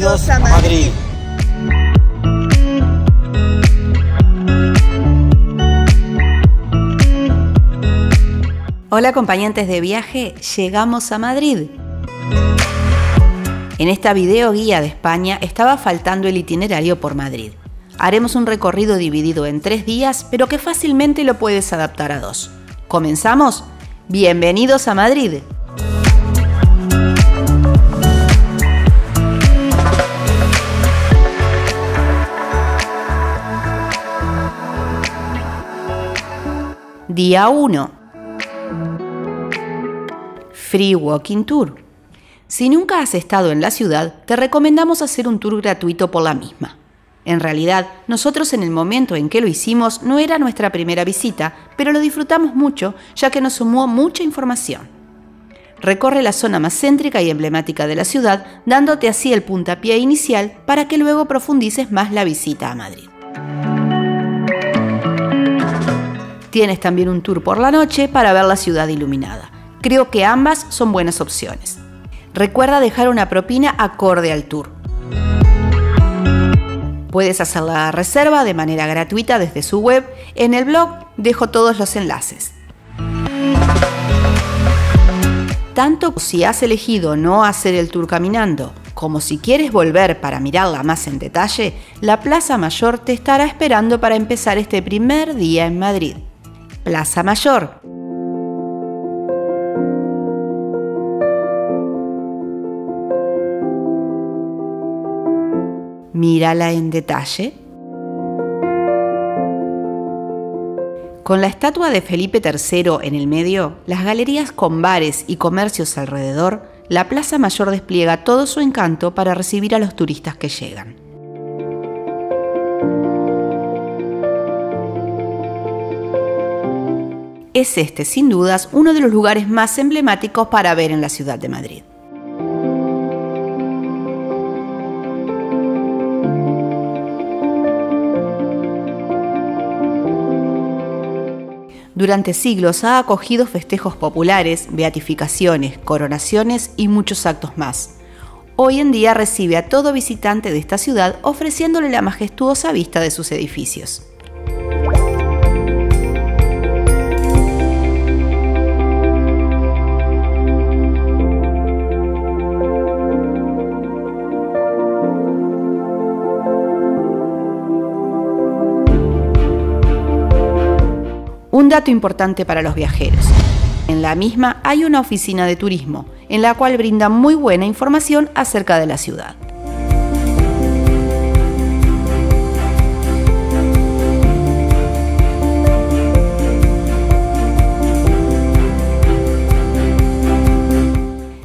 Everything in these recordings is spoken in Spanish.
Bienvenidos a Madrid. Hola acompañantes de viaje, llegamos a Madrid. En esta video guía de España estaba faltando el itinerario por Madrid. Haremos un recorrido dividido en tres días, pero que fácilmente lo puedes adaptar a dos. ¿Comenzamos? Bienvenidos a Madrid. Día 1. Free Walking Tour. Si nunca has estado en la ciudad, te recomendamos hacer un tour gratuito por la misma. En realidad, nosotros en el momento en que lo hicimos no era nuestra primera visita, pero lo disfrutamos mucho ya que nos sumó mucha información. Recorre la zona más céntrica y emblemática de la ciudad, dándote así el puntapié inicial para que luego profundices más la visita a Madrid. Tienes también un tour por la noche para ver la ciudad iluminada. Creo que ambas son buenas opciones. Recuerda dejar una propina acorde al tour. Puedes hacer la reserva de manera gratuita desde su web. En el blog dejo todos los enlaces. Tanto si has elegido no hacer el tour caminando, como si quieres volver para mirarla más en detalle, la Plaza Mayor te estará esperando para empezar este primer día en Madrid. Plaza Mayor. Mírala en detalle. Con la estatua de Felipe III en el medio, las galerías con bares y comercios alrededor, la Plaza Mayor despliega todo su encanto para recibir a los turistas que llegan. Es este, sin dudas, uno de los lugares más emblemáticos para ver en la ciudad de Madrid. Durante siglos ha acogido festejos populares, beatificaciones, coronaciones y muchos actos más. Hoy en día recibe a todo visitante de esta ciudad ofreciéndole la majestuosa vista de sus edificios. Dato importante para los viajeros. En la misma hay una oficina de turismo, en la cual brinda muy buena información acerca de la ciudad.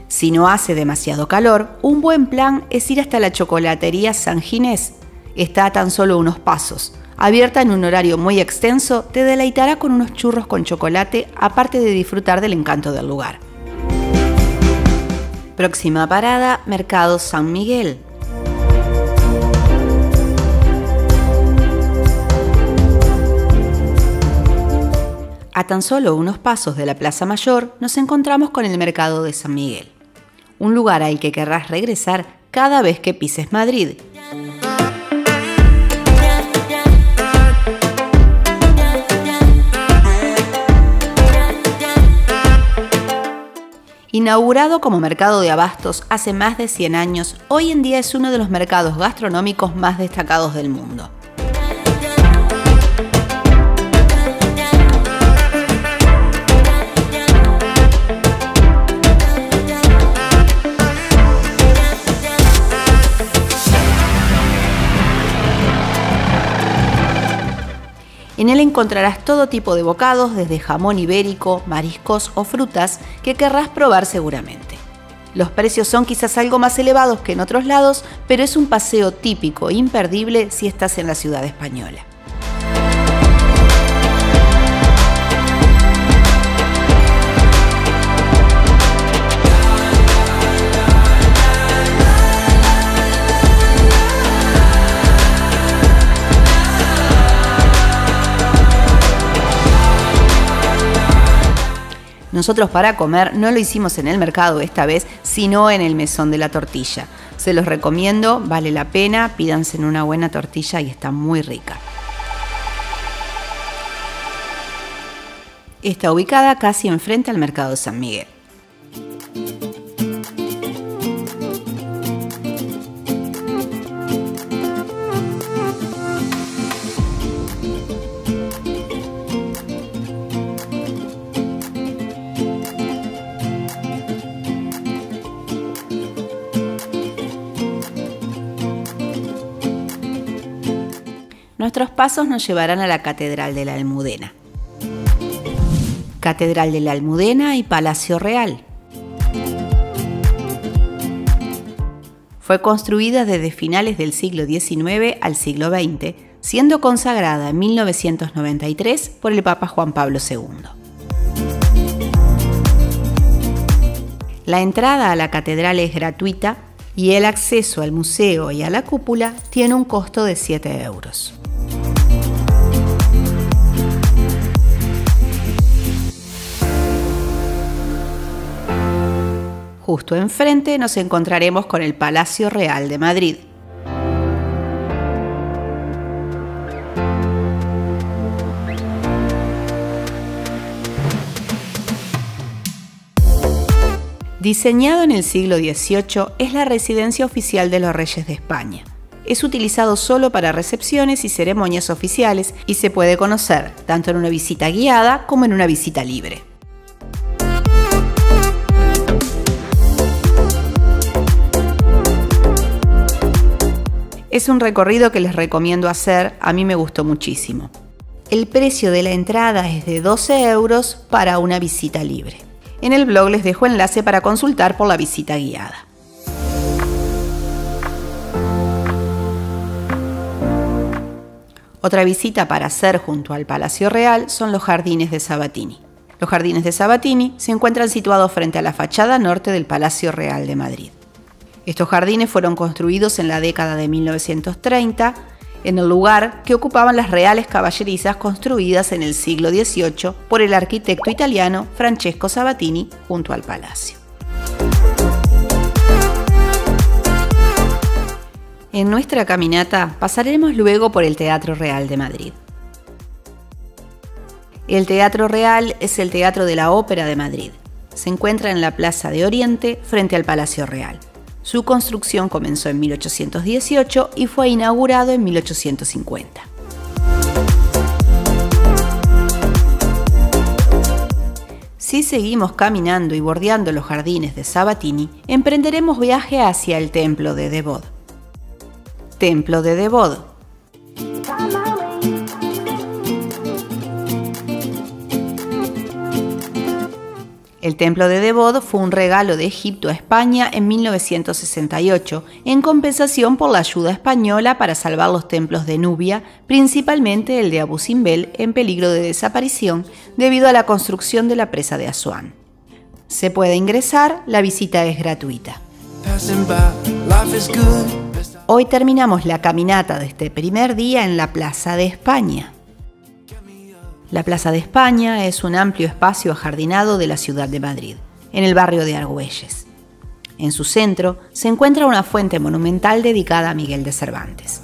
Si no hace demasiado calor, un buen plan es ir hasta la chocolatería San Ginés. Está a tan solo unos pasos abierta en un horario muy extenso, te deleitará con unos churros con chocolate, aparte de disfrutar del encanto del lugar. Próxima parada, Mercado San Miguel. A tan solo unos pasos de la Plaza Mayor nos encontramos con el Mercado de San Miguel, un lugar al que querrás regresar cada vez que pises Madrid Inaugurado como mercado de abastos hace más de 100 años, hoy en día es uno de los mercados gastronómicos más destacados del mundo. En él encontrarás todo tipo de bocados, desde jamón ibérico, mariscos o frutas, que querrás probar seguramente. Los precios son quizás algo más elevados que en otros lados, pero es un paseo típico e imperdible si estás en la ciudad española. Nosotros para comer no lo hicimos en el mercado esta vez, sino en el mesón de la tortilla. Se los recomiendo, vale la pena, pídanse en una buena tortilla y está muy rica. Está ubicada casi enfrente al mercado San Miguel. Nuestros pasos nos llevarán a la Catedral de la Almudena. Catedral de la Almudena y Palacio Real. Fue construida desde finales del siglo XIX al siglo XX, siendo consagrada en 1993 por el Papa Juan Pablo II. La entrada a la catedral es gratuita y el acceso al museo y a la cúpula tiene un costo de 7 euros. Justo enfrente nos encontraremos con el Palacio Real de Madrid. Diseñado en el siglo XVIII, es la residencia oficial de los reyes de España. Es utilizado solo para recepciones y ceremonias oficiales y se puede conocer tanto en una visita guiada como en una visita libre. Es un recorrido que les recomiendo hacer, a mí me gustó muchísimo. El precio de la entrada es de 12 euros para una visita libre. En el blog les dejo enlace para consultar por la visita guiada. Otra visita para hacer junto al Palacio Real son los jardines de Sabatini. Los jardines de Sabatini se encuentran situados frente a la fachada norte del Palacio Real de Madrid. Estos jardines fueron construidos en la década de 1930 en el lugar que ocupaban las reales caballerizas construidas en el siglo XVIII por el arquitecto italiano Francesco Sabatini junto al palacio. En nuestra caminata pasaremos luego por el Teatro Real de Madrid. El Teatro Real es el Teatro de la Ópera de Madrid. Se encuentra en la Plaza de Oriente frente al Palacio Real. Su construcción comenzó en 1818 y fue inaugurado en 1850. Si seguimos caminando y bordeando los jardines de Sabatini, emprenderemos viaje hacia el templo de Devod. Templo de Devod, El templo de Devod fue un regalo de Egipto a España en 1968, en compensación por la ayuda española para salvar los templos de Nubia, principalmente el de Abu Simbel, en peligro de desaparición debido a la construcción de la presa de Asuán. Se puede ingresar, la visita es gratuita. Hoy terminamos la caminata de este primer día en la Plaza de España. La Plaza de España es un amplio espacio ajardinado de la ciudad de Madrid, en el barrio de Argüelles. En su centro se encuentra una fuente monumental dedicada a Miguel de Cervantes.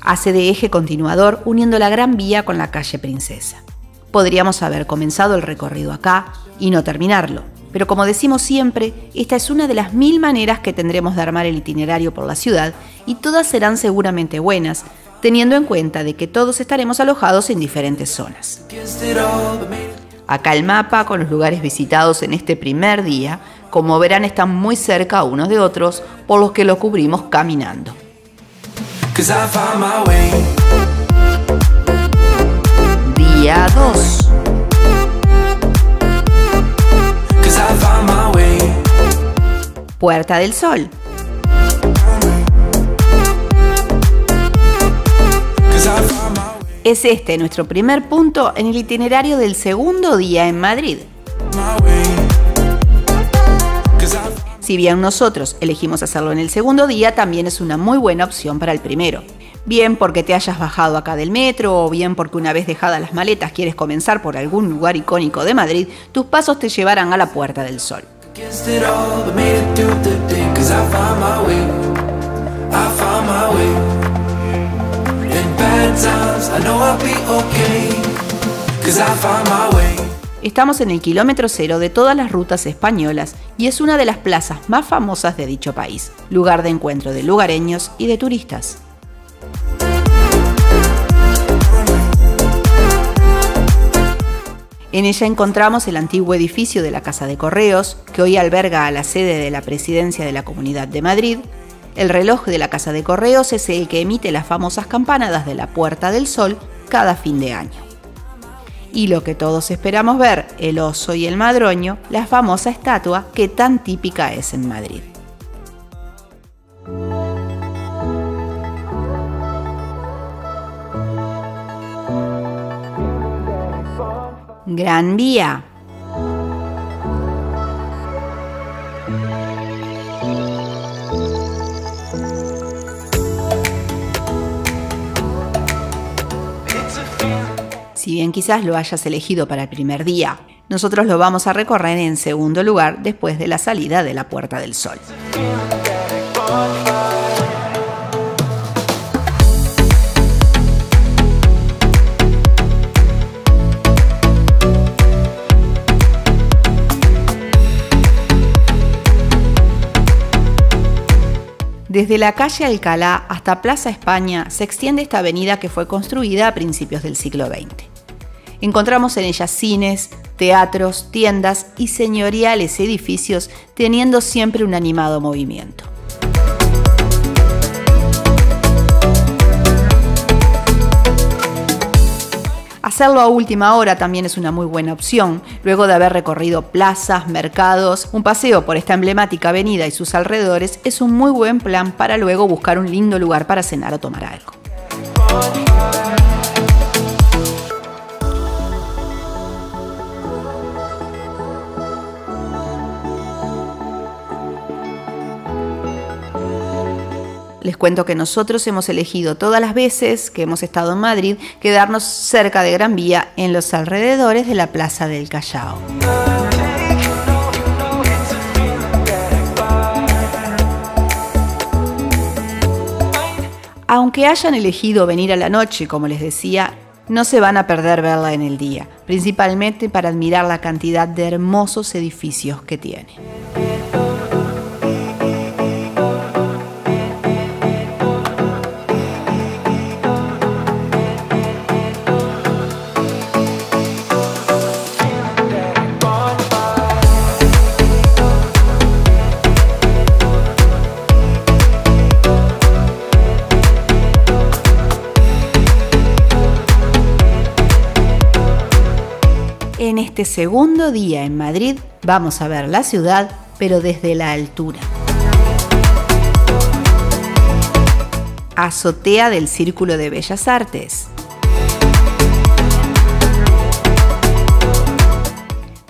Hace de eje continuador uniendo la Gran Vía con la calle Princesa. Podríamos haber comenzado el recorrido acá y no terminarlo, pero como decimos siempre, esta es una de las mil maneras que tendremos de armar el itinerario por la ciudad y todas serán seguramente buenas, teniendo en cuenta de que todos estaremos alojados en diferentes zonas. Acá el mapa con los lugares visitados en este primer día, como verán están muy cerca unos de otros, por los que lo cubrimos caminando. Día 2. Puerta del Sol. Es este nuestro primer punto en el itinerario del segundo día en Madrid. Si bien nosotros elegimos hacerlo en el segundo día, también es una muy buena opción para el primero. Bien porque te hayas bajado acá del metro o bien porque una vez dejadas las maletas quieres comenzar por algún lugar icónico de Madrid, tus pasos te llevarán a la Puerta del Sol. Estamos en el kilómetro cero de todas las rutas españolas y es una de las plazas más famosas de dicho país, lugar de encuentro de lugareños y de turistas. En ella encontramos el antiguo edificio de la Casa de Correos, que hoy alberga a la sede de la Presidencia de la Comunidad de Madrid. El reloj de la Casa de Correos es el que emite las famosas campanadas de la Puerta del Sol cada fin de año. Y lo que todos esperamos ver, el oso y el madroño, la famosa estatua que tan típica es en Madrid. Gran Vía. Si bien quizás lo hayas elegido para el primer día, nosotros lo vamos a recorrer en segundo lugar después de la salida de la Puerta del Sol. Desde la calle Alcalá hasta Plaza España se extiende esta avenida que fue construida a principios del siglo XX. Encontramos en ella cines, teatros, tiendas y señoriales edificios teniendo siempre un animado movimiento. Hacerlo a última hora también es una muy buena opción, luego de haber recorrido plazas, mercados, un paseo por esta emblemática avenida y sus alrededores es un muy buen plan para luego buscar un lindo lugar para cenar o tomar algo. Les cuento que nosotros hemos elegido todas las veces que hemos estado en Madrid quedarnos cerca de Gran Vía en los alrededores de la Plaza del Callao. Aunque hayan elegido venir a la noche, como les decía, no se van a perder verla en el día, principalmente para admirar la cantidad de hermosos edificios que tiene. Este segundo día en Madrid vamos a ver la ciudad, pero desde la altura. Azotea del Círculo de Bellas Artes.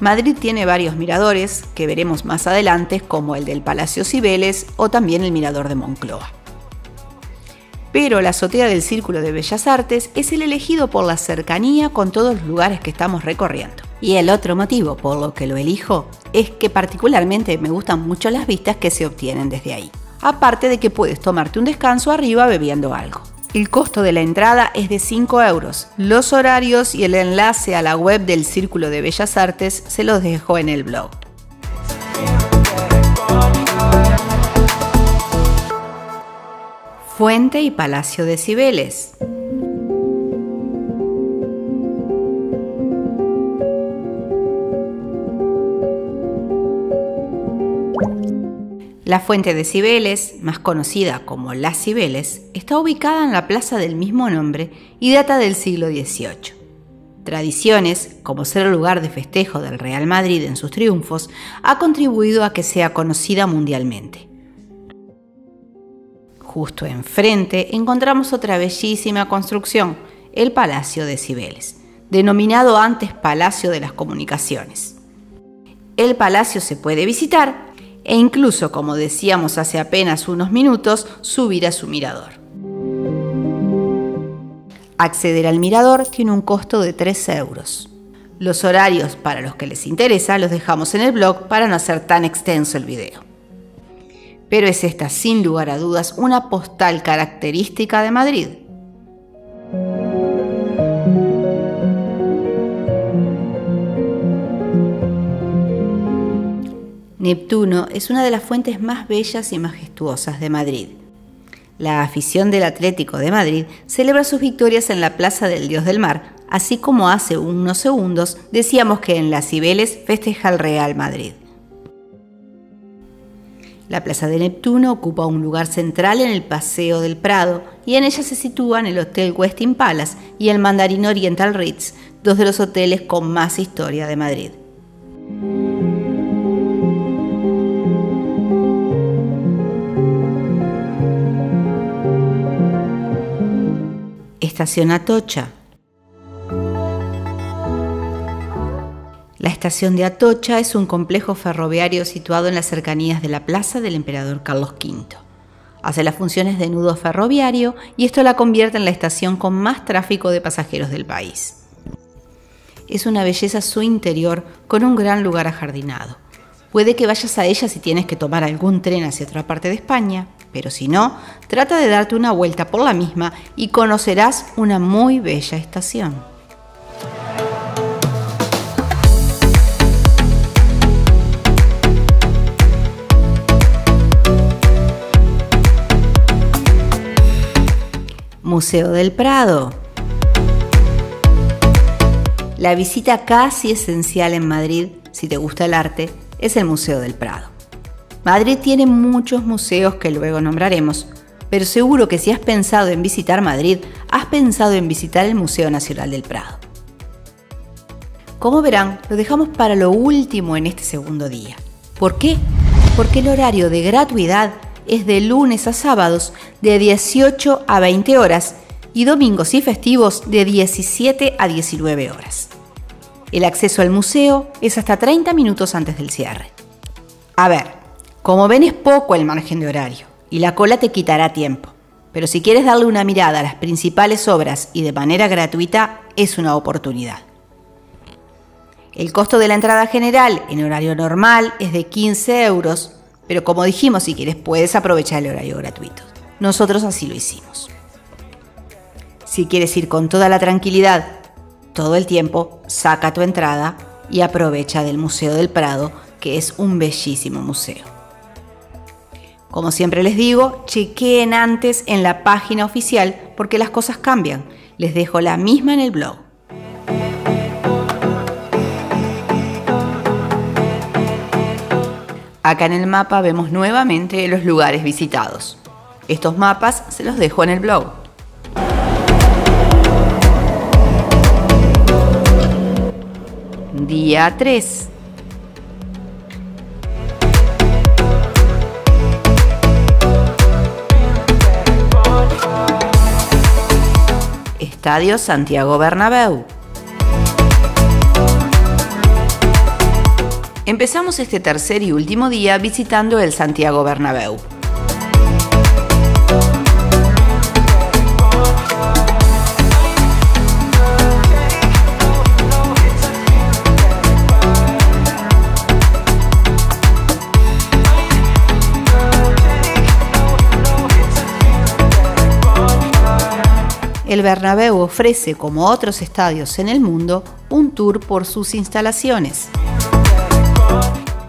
Madrid tiene varios miradores que veremos más adelante, como el del Palacio Cibeles o también el mirador de Moncloa pero la azotea del Círculo de Bellas Artes es el elegido por la cercanía con todos los lugares que estamos recorriendo. Y el otro motivo por lo que lo elijo es que particularmente me gustan mucho las vistas que se obtienen desde ahí. Aparte de que puedes tomarte un descanso arriba bebiendo algo. El costo de la entrada es de 5 euros. Los horarios y el enlace a la web del Círculo de Bellas Artes se los dejo en el blog. Fuente y Palacio de Cibeles. La fuente de Cibeles, más conocida como Las Cibeles, está ubicada en la plaza del mismo nombre y data del siglo XVIII. Tradiciones, como ser el lugar de festejo del Real Madrid en sus triunfos, ha contribuido a que sea conocida mundialmente. Justo enfrente encontramos otra bellísima construcción, el Palacio de Cibeles, denominado antes Palacio de las Comunicaciones. El palacio se puede visitar e incluso, como decíamos hace apenas unos minutos, subir a su mirador. Acceder al mirador tiene un costo de 3 euros. Los horarios para los que les interesa los dejamos en el blog para no hacer tan extenso el video. pero es esta sin lugar a dudas una postal característica de Madrid. Neptuno es una de las fuentes más bellas y majestuosas de Madrid. La afición del Atlético de Madrid celebra sus victorias en la Plaza del Dios del Mar, así como hace unos segundos decíamos que en las Cibeles festeja el Real Madrid. La Plaza de Neptuno ocupa un lugar central en el Paseo del Prado y en ella se sitúan el Hotel Westin Palace y el Mandarín Oriental Ritz, dos de los hoteles con más historia de Madrid. Estación Atocha. La estación de Atocha es un complejo ferroviario situado en las cercanías de la plaza del emperador Carlos V. Hace las funciones de nudo ferroviario y esto la convierte en la estación con más tráfico de pasajeros del país. Es una belleza su interior con un gran lugar ajardinado. Puede que vayas a ella si tienes que tomar algún tren hacia otra parte de España, pero si no, trata de darte una vuelta por la misma y conocerás una muy bella estación. Museo del Prado. La visita casi esencial en Madrid, si te gusta el arte, es el Museo del Prado. Madrid tiene muchos museos que luego nombraremos, pero seguro que si has pensado en visitar Madrid, has pensado en visitar el Museo Nacional del Prado. Como verán, lo dejamos para lo último en este segundo día. ¿Por qué? Porque el horario de gratuidad es de lunes a sábados de 18 a 20 horas y domingos y festivos de 17 a 19 horas. El acceso al museo es hasta 30 minutos antes del cierre. A ver, como ven es poco el margen de horario y la cola te quitará tiempo, pero si quieres darle una mirada a las principales obras y de manera gratuita, es una oportunidad. El costo de la entrada general en horario normal es de 15 euros, pero como dijimos, si quieres puedes aprovechar el horario gratuito. Nosotros así lo hicimos. Si quieres ir con toda la tranquilidad todo el tiempo saca tu entrada y aprovecha del Museo del Prado, que es un bellísimo museo. Como siempre les digo, chequeen antes en la página oficial porque las cosas cambian. Les dejo la misma en el blog. Acá en el mapa vemos nuevamente los lugares visitados. Estos mapas se los dejo en el blog. Día 3. Estadio Santiago Bernabéu. Empezamos este tercer y último día visitando el Santiago Bernabéu. El Bernabéu ofrece, como otros estadios en el mundo, un tour por sus instalaciones.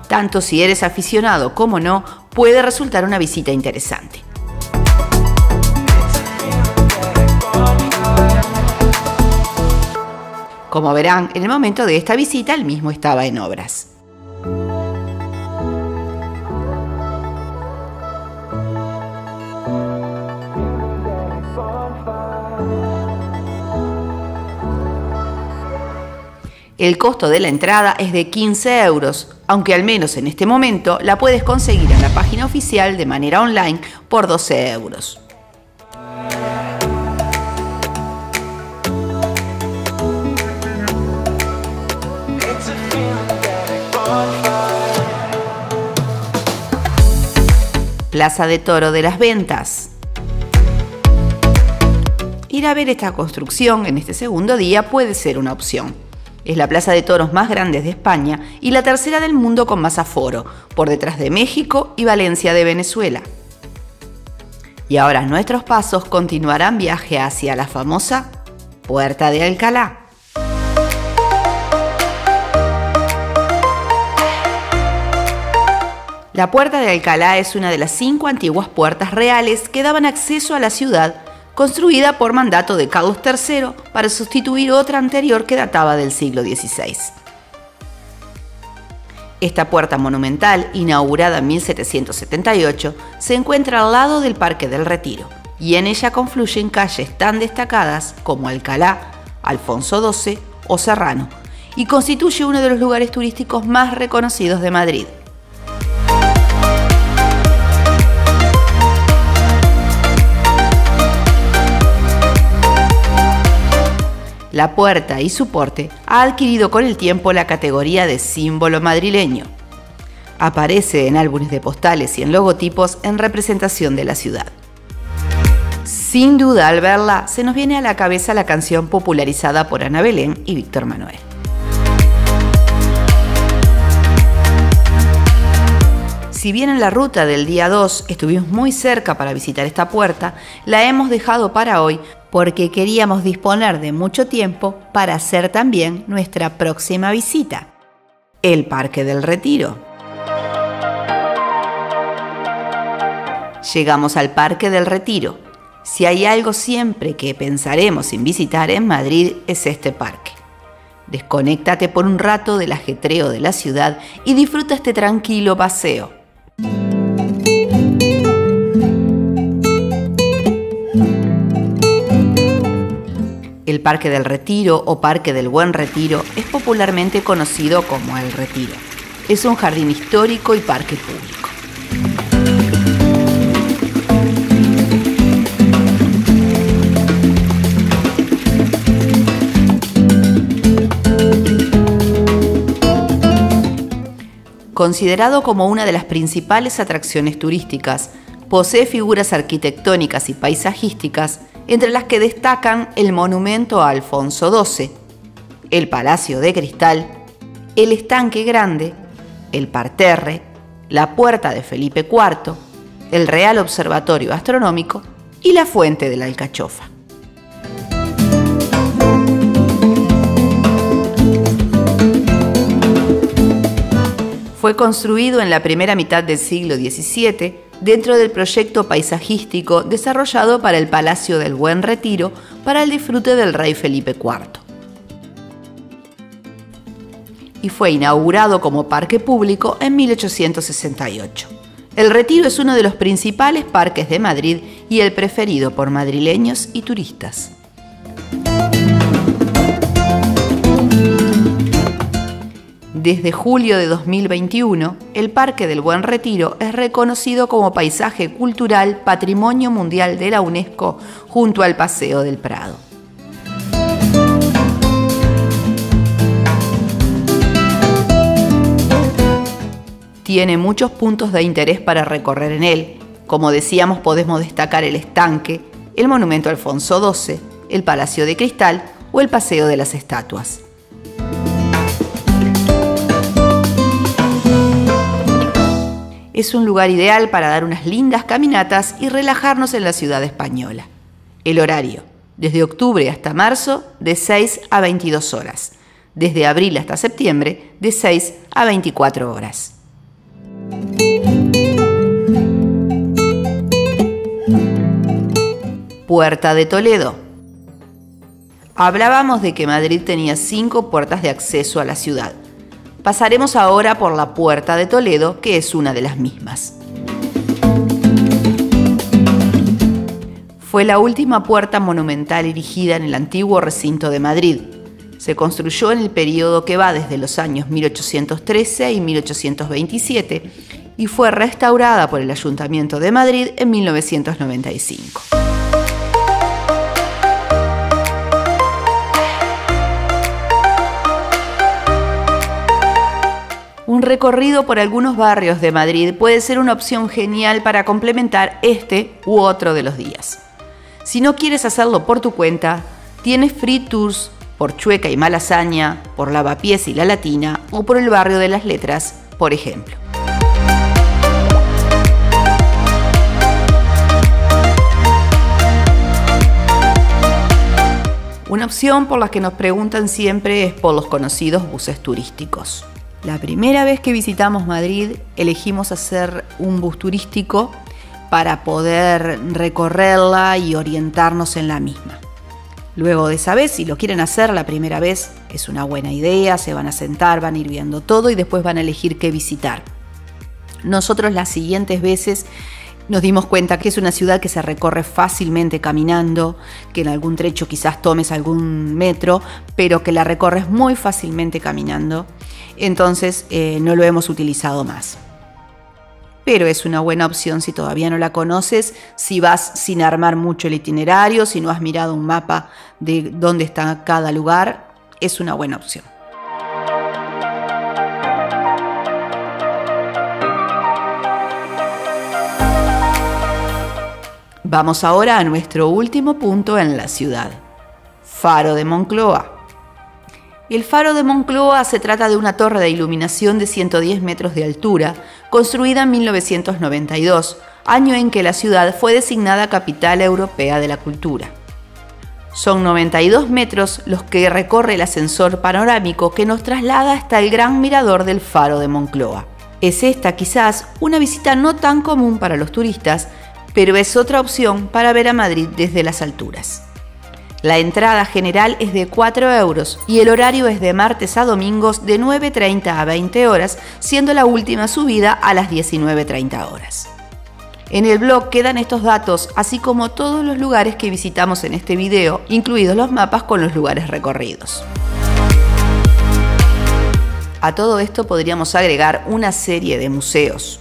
Tanto si eres aficionado como no, puede resultar una visita interesante. Como verán, en el momento de esta visita el mismo estaba en obras. El costo de la entrada es de 15 euros, aunque al menos en este momento la puedes conseguir en la página oficial de manera online por 12 euros. Plaza de Toro de las Ventas. Ir a ver esta construcción en este segundo día puede ser una opción. Es la plaza de toros más grande de España y la tercera del mundo con más aforo, por detrás de México y Valencia de Venezuela. Y ahora nuestros pasos continuarán viaje hacia la famosa Puerta de Alcalá. La Puerta de Alcalá es una de las cinco antiguas puertas reales que daban acceso a la ciudad construida por mandato de Carlos III para sustituir otra anterior que databa del siglo XVI. Esta puerta monumental, inaugurada en 1778, se encuentra al lado del Parque del Retiro y en ella confluyen calles tan destacadas como Alcalá, Alfonso XII o Serrano, y constituye uno de los lugares turísticos más reconocidos de Madrid. La puerta y su porte ha adquirido con el tiempo la categoría de símbolo madrileño. Aparece en álbumes de postales y en logotipos en representación de la ciudad. Sin duda, al verla, se nos viene a la cabeza la canción popularizada por Ana Belén y Víctor Manuel. Si bien en la ruta del día 2 estuvimos muy cerca para visitar esta puerta, la hemos dejado para hoy porque queríamos disponer de mucho tiempo para hacer también nuestra próxima visita, el Parque del Retiro. Llegamos al Parque del Retiro. Si hay algo siempre que pensaremos en visitar en Madrid es este parque. Desconéctate por un rato del ajetreo de la ciudad y disfruta este tranquilo paseo El Parque del Retiro o Parque del Buen Retiro es popularmente conocido como El Retiro. Es un jardín histórico y parque público. Considerado como una de las principales atracciones turísticas, posee figuras arquitectónicas y paisajísticas entre las que destacan el monumento a Alfonso XII, el Palacio de Cristal, el Estanque Grande, el Parterre, la Puerta de Felipe IV, el Real Observatorio Astronómico y la Fuente de la Alcachofa. Fue construido en la primera mitad del siglo XVII dentro del proyecto paisajístico desarrollado para el Palacio del Buen Retiro para el disfrute del rey Felipe IV. Y fue inaugurado como parque público en 1868. El Retiro es uno de los principales parques de Madrid y el preferido por madrileños y turistas. Desde julio de 2021, el Parque del Buen Retiro es reconocido como paisaje cultural Patrimonio Mundial de la UNESCO junto al Paseo del Prado. Tiene muchos puntos de interés para recorrer en él. Como decíamos, podemos destacar el estanque, el monumento Alfonso XII, el Palacio de Cristal o el Paseo de las Estatuas. Es un lugar ideal para dar unas lindas caminatas y relajarnos en la ciudad española. El horario, desde octubre hasta marzo, de 6 a 22 horas. Desde abril hasta septiembre, de 6 a 24 horas. Puerta de Toledo. Hablábamos de que Madrid tenía cinco puertas de acceso a la ciudad. Pasaremos ahora por la Puerta de Toledo, que es una de las mismas. Fue la última puerta monumental erigida en el antiguo recinto de Madrid. Se construyó en el periodo que va desde los años 1813 y 1827 y fue restaurada por el Ayuntamiento de Madrid en 1995. Un recorrido por algunos barrios de Madrid puede ser una opción genial para complementar este u otro de los días. Si no quieres hacerlo por tu cuenta, tienes free tours por Chueca y Malasaña, por Lavapiés y La Latina o por el barrio de las Letras, por ejemplo. Una opción por la que nos preguntan siempre es por los conocidos buses turísticos. La primera vez que visitamos Madrid elegimos hacer un bus turístico para poder recorrerla y orientarnos en la misma. Luego de esa vez, si lo quieren hacer la primera vez, es una buena idea, se van a sentar, van a ir viendo todo y después van a elegir qué visitar. Nosotros las siguientes veces nos dimos cuenta que es una ciudad que se recorre fácilmente caminando, que en algún trecho quizás tomes algún metro, pero que la recorres muy fácilmente caminando. Entonces eh, no lo hemos utilizado más. Pero es una buena opción si todavía no la conoces, si vas sin armar mucho el itinerario, si no has mirado un mapa de dónde está cada lugar, es una buena opción. Vamos ahora a nuestro último punto en la ciudad, Faro de Moncloa. El Faro de Moncloa se trata de una torre de iluminación de 110 metros de altura, construida en 1992, año en que la ciudad fue designada Capital Europea de la Cultura. Son 92 metros los que recorre el ascensor panorámico que nos traslada hasta el gran mirador del Faro de Moncloa. Es esta quizás una visita no tan común para los turistas, pero es otra opción para ver a Madrid desde las alturas. La entrada general es de 4 euros y el horario es de martes a domingos de 9.30 a 20 horas, siendo la última subida a las 19.30 horas. En el blog quedan estos datos, así como todos los lugares que visitamos en este video, incluidos los mapas con los lugares recorridos. A todo esto podríamos agregar una serie de museos,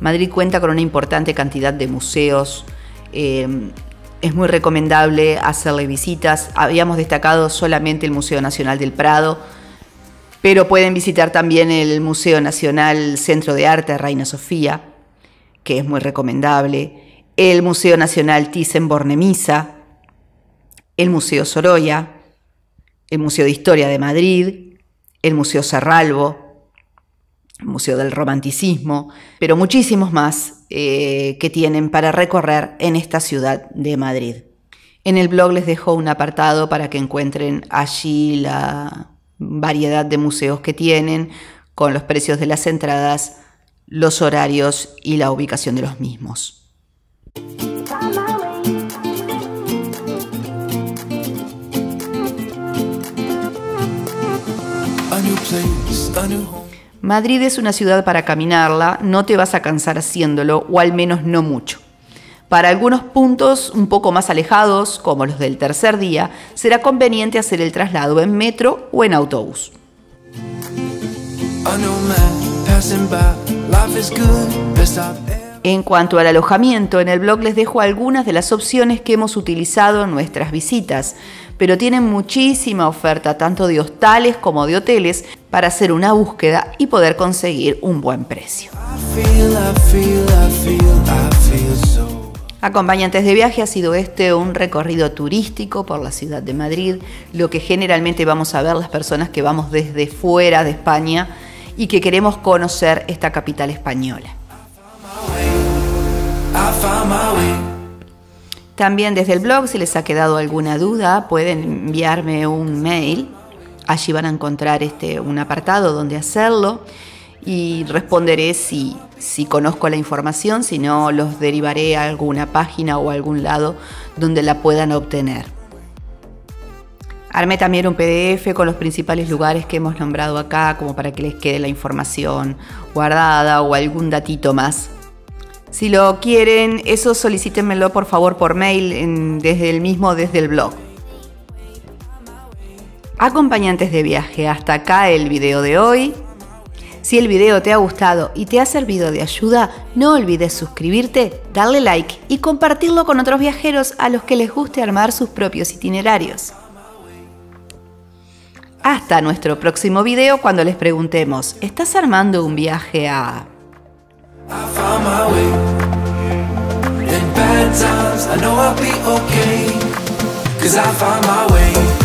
Madrid cuenta con una importante cantidad de museos. Eh, es muy recomendable hacerle visitas. Habíamos destacado solamente el Museo Nacional del Prado, pero pueden visitar también el Museo Nacional Centro de Arte Reina Sofía, que es muy recomendable, el Museo Nacional Thyssen-Bornemisza, el Museo Sorolla, el Museo de Historia de Madrid, el Museo Serralbo, Museo del Romanticismo, pero muchísimos más eh, que tienen para recorrer en esta ciudad de Madrid. En el blog les dejo un apartado para que encuentren allí la variedad de museos que tienen, con los precios de las entradas, los horarios y la ubicación de los mismos. Madrid es una ciudad para caminarla, no te vas a cansar haciéndolo, o al menos no mucho. Para algunos puntos un poco más alejados, como los del tercer día, será conveniente hacer el traslado en metro o en autobús. En cuanto al alojamiento, en el blog les dejo algunas de las opciones que hemos utilizado en nuestras visitas pero tienen muchísima oferta tanto de hostales como de hoteles para hacer una búsqueda y poder conseguir un buen precio. Acompañantes de viaje ha sido este un recorrido turístico por la ciudad de Madrid, lo que generalmente vamos a ver las personas que vamos desde fuera de España y que queremos conocer esta capital española. También desde el blog, si les ha quedado alguna duda, pueden enviarme un mail. Allí van a encontrar este, un apartado donde hacerlo y responderé si, conozco la información, si no los derivaré a alguna página o a algún lado donde la puedan obtener. Armé también un PDF con los principales lugares que hemos nombrado acá, como para que les quede la información guardada o algún datito más si lo quieren, eso solicítenmelo por favor por mail desde el mismo, desde el blog. Acompañantes de viaje, hasta acá el video de hoy. Si el video te ha gustado y te ha servido de ayuda, no olvides suscribirte, darle like y compartirlo con otros viajeros a los que les guste armar sus propios itinerarios. Hasta nuestro próximo video cuando les preguntemos, ¿estás armando un viaje a... I found my way. In bad times, I know I'll be okay. Cause I found my way.